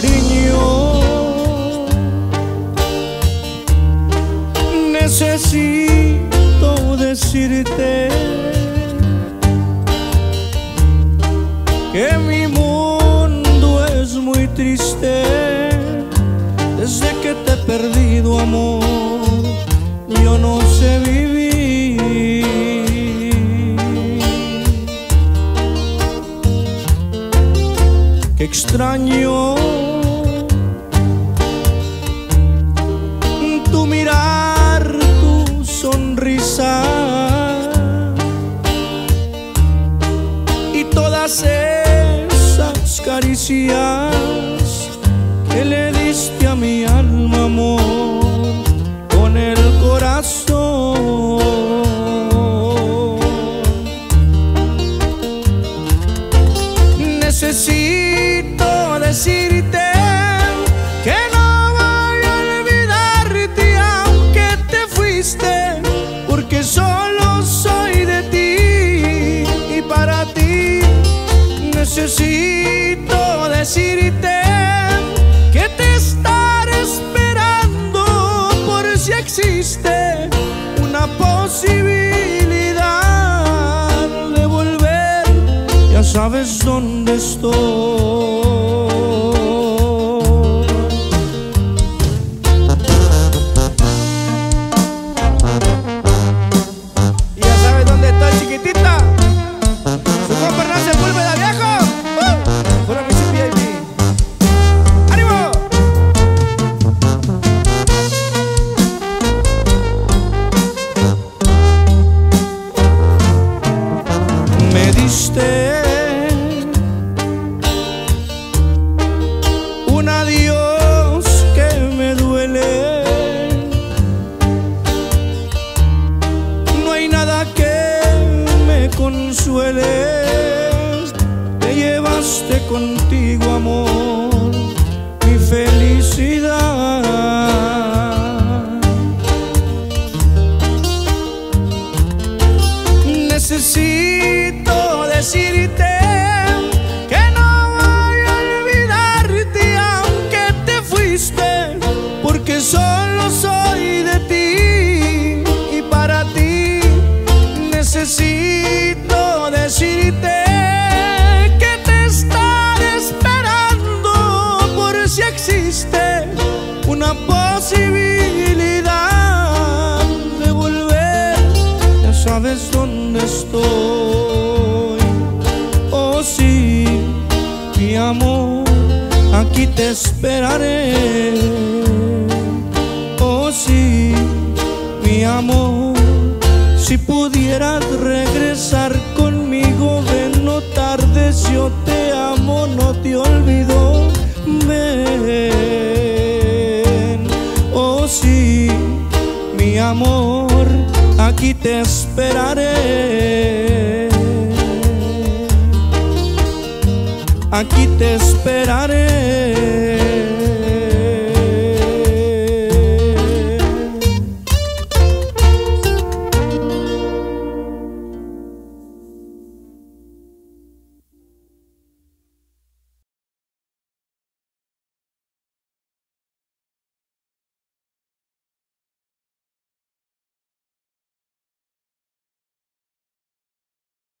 cariño. Necesito decirte que mi mundo es muy triste desde que te he perdido, amor. Yo no sé vivir. que extraño esas caricias que le diste a mi alma, amor, con el corazón. Necesito decirte necesito decirte que te estaré esperando por si existe una posibilidad de volver. Ya sabes dónde estoy. Un adiós que me duele. No hay nada que me consuele. Te llevaste contigo, amor, estoy. Oh sí, mi amor, aquí te esperaré. Oh sí, mi amor, si pudieras regresar conmigo, ven, no tardes, yo te amo, no te olvido. Ven, oh sí, mi amor, aquí te esperaré. Aquí te esperaré.